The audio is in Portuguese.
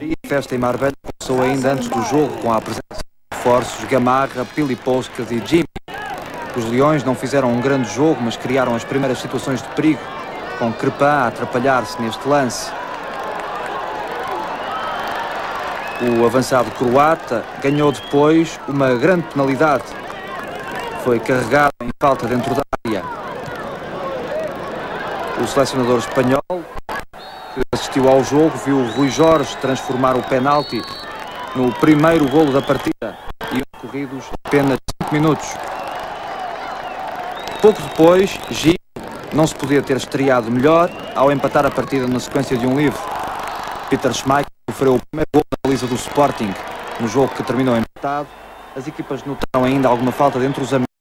E a festa em Marbella começou ainda antes do jogo com a presença de reforços Gamarra, Piliposcas e Jimmy. Os Leões não fizeram um grande jogo, mas criaram as primeiras situações de perigo, com Crepin a atrapalhar-se neste lance. O avançado croata ganhou depois uma grande penalidade. Foi carregado em falta dentro da área. O selecionador espanhol, assistiu ao jogo, viu Rui Jorge transformar o penalti no primeiro golo da partida e corridos apenas 5 minutos. Pouco depois, Gil não se podia ter estreado melhor ao empatar a partida na sequência de um livro. Peter Schmeichel sofreu o primeiro gol na baliza do Sporting no jogo que terminou empatado. As equipas notaram ainda alguma falta entre os amigos.